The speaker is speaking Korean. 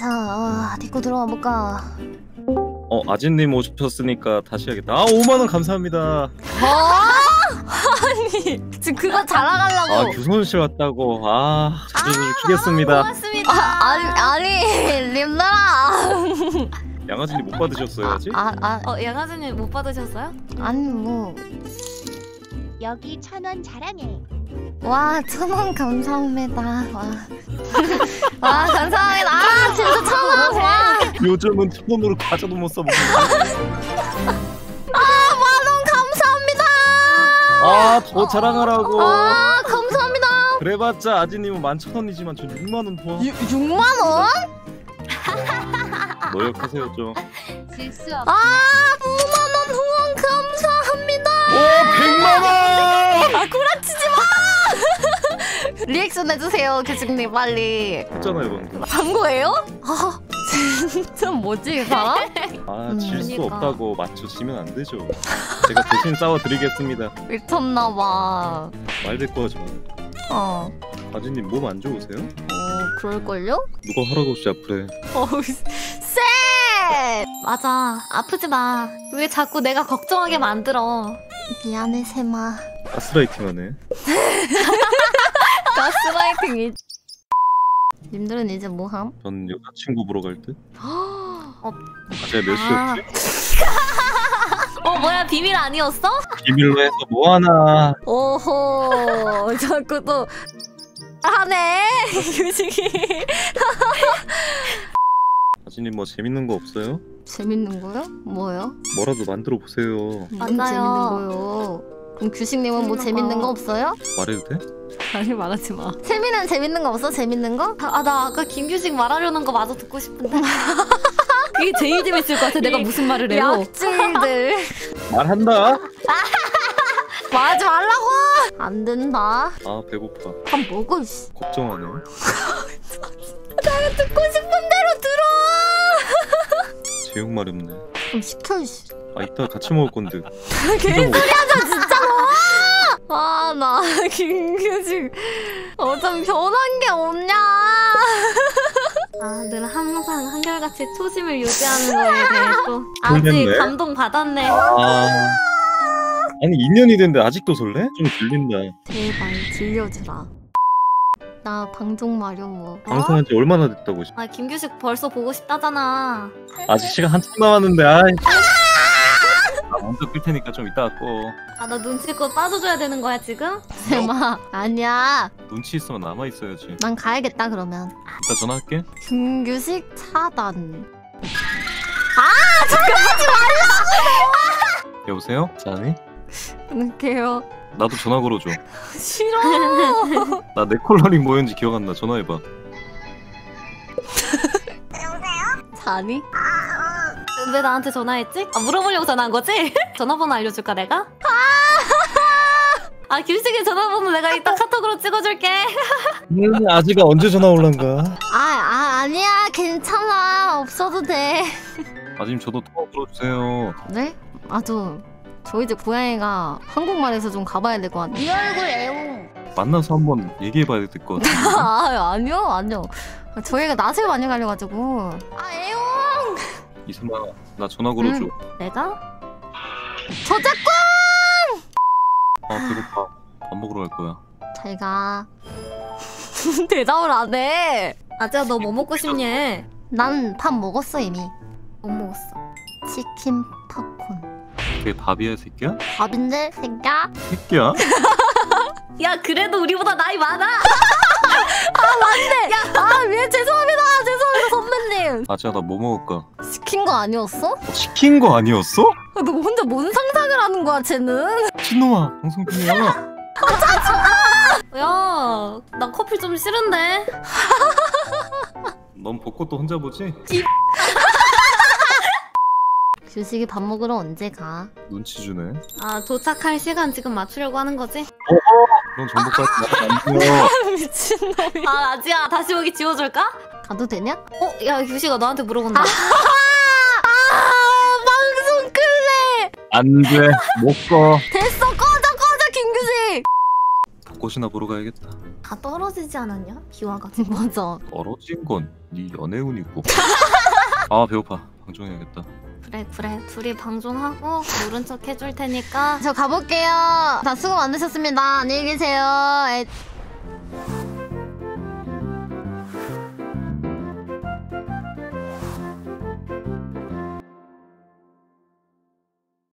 자, 어, 데리고 들어와 볼까? 어 아진님 오셨으니까 다시 해야겠다. 아 5만 원 감사합니다. 어? 아니, 지금 그거 자랑하려고. 아 규선 씨 왔다고. 아 자주자주 키겠습니다. 고맙습니다. 아, 아니, 아니, 림나라. 양아진님 못 받으셨어야지. 아, 아, 어, 양아진님 못 받으셨어요? 아니 뭐. 여기 천 원 자랑해. 와, 천원 감사합니다. 와. 와, 감사합니다. 아, 진짜 천 원. 와. 요즘은 천 원으로 과자도 못 사 먹는다. 아, 만원 감사합니다. 아더 자랑하라고. 아, 감사합니다. 그래봤자 아진님은 만천 원이지만 전 6만 원 도와. 6, 6만 원? 노력하세요 좀. 질수 없. 아, 5만 리액션 해주세요, 교수님 빨리. 했잖아요 방금. 광고예요? 아, 진짜 뭐지 이 사람? 아 음, 질수 그러니까. 없다고 맞춰지면 안 되죠. 제가 대신 싸워드리겠습니다. 미쳤나봐. 말 대꾸 하지 마. 어, 아진님 몸 안 좋으세요? 어, 그럴걸요? 누가 하라고 씨 아프래. 어우, 쎄! 맞아. 아프지 마. 왜 자꾸 내가 걱정하게 만들어. 미안해, 세마. 가스라이팅하네. 가스라이팅이. 님들은 이제 뭐함? 전 여자친구 보러 갈 듯. 어, 아, 제가 몇 아. 시였지? 어, 뭐야, 비밀 아니었어? 비밀로 해서 뭐 하나. 오호, 자꾸 또 하네, 유식이. 아진님 뭐 재밌는 거 없어요? 재밌는 거요? 뭐요? 뭐라도 만들어 보세요. 뭔 맞아요. 재밌는 거요? 그럼 규식님은 뭐 재밌는. 거 없어요? 말해도 돼? 아니 말하지 마. 세미는 재밌는 거 없어? 재밌는 거? 아, 나 아까 김규식 말하려는 거 마저 듣고 싶은데. 그게 제일 재밌을 것 같아. 내가 무슨 말을 해요. 약질들 말한다. 말하지 말라고. 안 된다. 아 배고파. 밥 먹어. 씨. 걱정하네. 듣고 싶은 대로 들어. 제육 마렵네. 좀 시켜. 씨. 아 이따 같이 먹을 건데. 개소리 하자 진짜 너. 아 나 김규식 어쩜 변한 게 없냐. 아, 늘 항상 한결같이 초심을 유지하는 거에 대해 또 아직. 감동 받았네. 아. 아니 2년이 됐는데 아직도 설레? 좀 들린다. 제발 들려주라. 나 방송 마려워. 방송한 지 얼마나 됐다고. 씨. 아, 김규식 벌써 보고 싶다잖아. 아직 시간 한참 남았는데. 아이. 아, 먼저 끌 테니까 좀 이따 갖고. 아, 나 눈치껏 빠져줘야 되는 거야, 지금? 세마 아니야. 눈치 있으면 남아 있어야지. 난 가야겠다 그러면. 이따 전화할게. 김규식 차단. 여보세요? 자니? 끊을게요. 나도 전화 걸어줘. 싫어. 나내 콜러링 뭐였는지 기억 안 나. 전화해봐. 자니? 왜 나한테 전화했지? 아, 물어보려고 전화한 거지? 전화번호 알려줄까, 내가? 아, 김식이 전화번호 내가 이따 카톡으로 찍어줄게. 음, 아지가 언제 전화 올란가? 아, 아 아니야 괜찮아 없어도 돼. 아지님 저도 통화 걸어주세요. 네? 아주 저 이제 고양이가 한국말에서 좀 가봐야 될 것 같아. 네 얼굴 애옹. 만나서 한번 얘기해봐야 될 것 같은데. 아 아니요 아니요. 저희가 낯을 많이 가려가지고. 아 애용. 이슬아, 나 전화 걸어줘. 내가? 저작권. 아 배고파. 밥 먹으러 갈 거야. 잘 가. 대답을 안 해. 아지야, 너 뭐 먹고 싶니? 난 밥 먹었어 이미. 못 먹었어. 치킨 팝콘. 그게 밥이야, 이 새끼야? 밥인데 새끼야? 새끼야? 야, 그래도 우리보다 나이 많아! 아왜 죄송합니다 죄송합니다 선배님. 아지야, 나 뭐 먹을까? 거 아니었어? 어, 시킨 거 아니었어? 아, 너 혼자 뭔 상상을 하는 거야 쟤는? 신놈아, 방송 중이야. 야, 나 커피 좀 싫은데? 넌 벚꽃도 혼자 보지? 규식이 밥 먹으러 언제 가? 눈치 주네. 아, 도착할 시간 지금 맞추려고 하는 거지? 그런 정보까지 나안 줘. 미친놈이. 아, 아지야, 다시 여기 지워줄까? 가도 되냐? 어, 야, 규식아 너한테 물어본다. 아 방송 끌래. 안 돼. 못 거. 됐어 꺼져 꺼져 김규식. 벚꽃이나 보러 가야겠다. 다 떨어지지 않았냐? 비 와가지고. 맞아. 떨어진 건네 연애운이고. 아 배고파. 방종해야겠다. 그래 그래 둘이 방종하고 모른 척 해줄 테니까 저 가볼게요. 다 수고 많으셨습니다. 안녕히 계세요. 에,